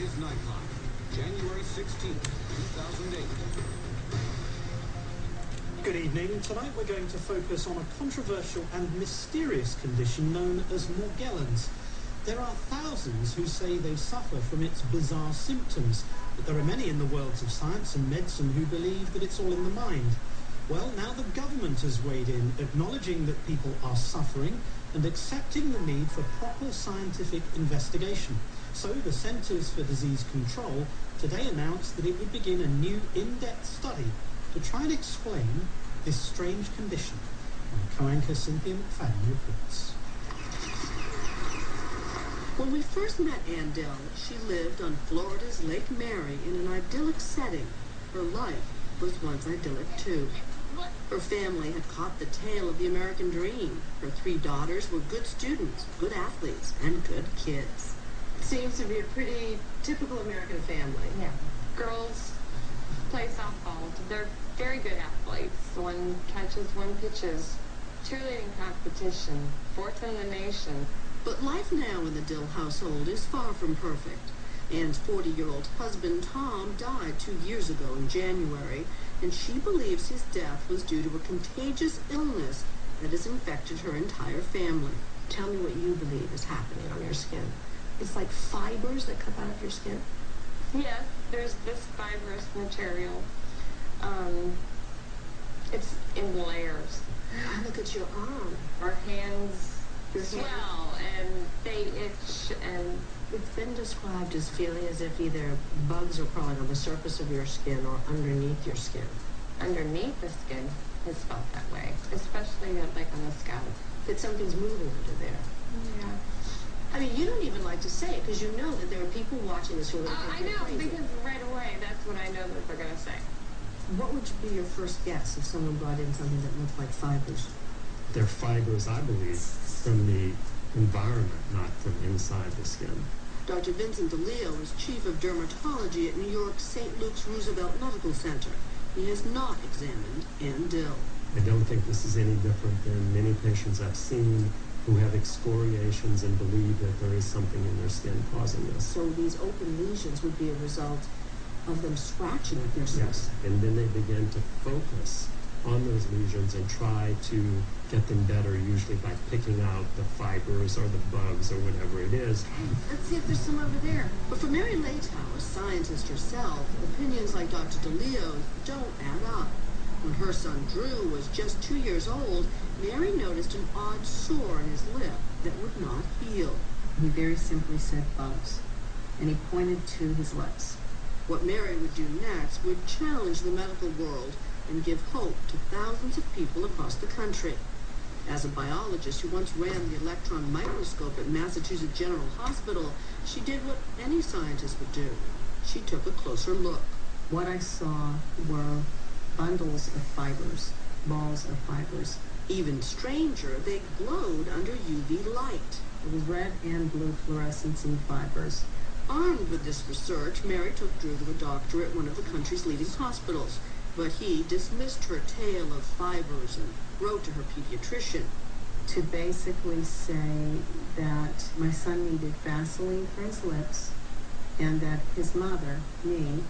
is January 16, 2008. Good evening. Tonight we're going to focus on a controversial and mysterious condition known as Morgellons. There are thousands who say they suffer from its bizarre symptoms, but there are many in the worlds of science and medicine who believe that it's all in the mind. Well, now the government has weighed in, acknowledging that people are suffering and accepting the need for proper scientific investigation. So the Centres for Disease Control today announced that it would begin a new in-depth study to try and explain this strange condition. My co-anchor Cynthia McFadden reports. When we first met Ann Dell, she lived on Florida's Lake Mary in an idyllic setting. Her life was once idyllic too. Her family had caught the tail of the American dream. Her three daughters were good students, good athletes, and good kids. Seems to be a pretty typical American family. Yeah. Girls play softball. They're very good athletes. One catches, one pitches. Cheerleading competition. Fourth in the nation. But life now in the Dill household is far from perfect. Ann's 40-year-old husband, Tom, died two years ago in January, and she believes his death was due to a contagious illness that has infected her entire family. Tell me what you believe is happening on your skin. It's like fibers that come out of your skin. Yes, there's this fibrous material. Um, it's in layers. Oh, look at your arm. Our hands Your hand. swell and they itch and It's been described as feeling as if either bugs are crawling on the surface of your skin or underneath your skin. underneath the skin has felt that way, especially like on the scalp. That something's moving under there. Yeah. I mean, you don't even like to say it because you know that there are people watching this who are going to Uh, I know crazy. because right away that's what I know that they're gonna say. What would be your first guess if someone brought in something that looked like fibers? They're fibers, I believe, from the environment, not from inside the skin. Dr. Vincent DeLeo is chief of dermatology at New York's St. Luke's Roosevelt Medical Center. He has not examined Ann Dill. I don't think this is any different than many patients I've seen who have excoriations and believe that there is something in their skin causing this. So these open lesions would be a result of them scratching at their skin. Yes, and then they begin to focus on those lesions and try to get them better, usually by picking out the fibers or the bugs or whatever it is. Let's see if there's some over there. But for Mary Leitao, a scientist herself, opinions like Dr. DeLeo's don't add up. When her son Drew was just two years old, Mary noticed an odd sore in his lip that would not heal. He very simply said bugs, and he pointed to his lips. What Mary would do next would challenge the medical world and give hope to thousands of people across the country. As a biologist who once ran the electron microscope at Massachusetts General Hospital, she did what any scientist would do. She took a closer look. What I saw were bundles of fibers, balls of fibers. Even stranger, they glowed under UV light. It was red and blue fluorescence in fibers. Armed with this research, Mary took Drew to a doctor at one of the country's leading hospitals. But he dismissed her tale of fibers and wrote to her pediatrician. To basically say that my son needed Vaseline for his lips and that his mother, me,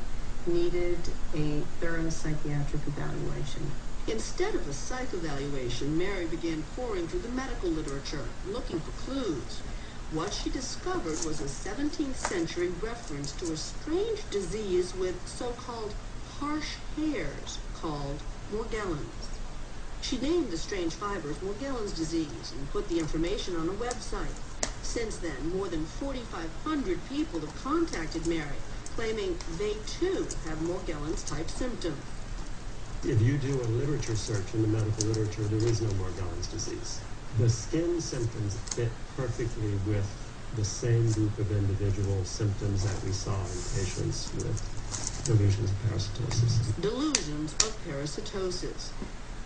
needed a thorough psychiatric evaluation. Instead of a psych evaluation, Mary began poring through the medical literature, looking for clues. What she discovered was a 17th century reference to a strange disease with so-called harsh hairs called Morgellons. She named the strange fibers Morgellons disease and put the information on a website. Since then, more than 4,500 people have contacted Mary, claiming they too have Morgellons-type symptoms. If you do a literature search in the medical literature, there is no Morgellons disease. The skin symptoms fit perfectly with the same group of individual symptoms that we saw in patients with delusions of parasitosis. delusions of parasitosis.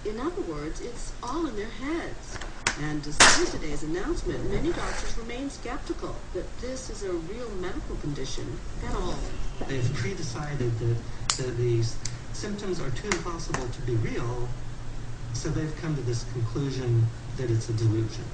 In other words, it's all in their heads. And despite today's announcement, many doctors remain skeptical that this is a real medical condition at all. They've pre-decided that, that these symptoms are too impossible to be real, so they've come to this conclusion that it's a delusion.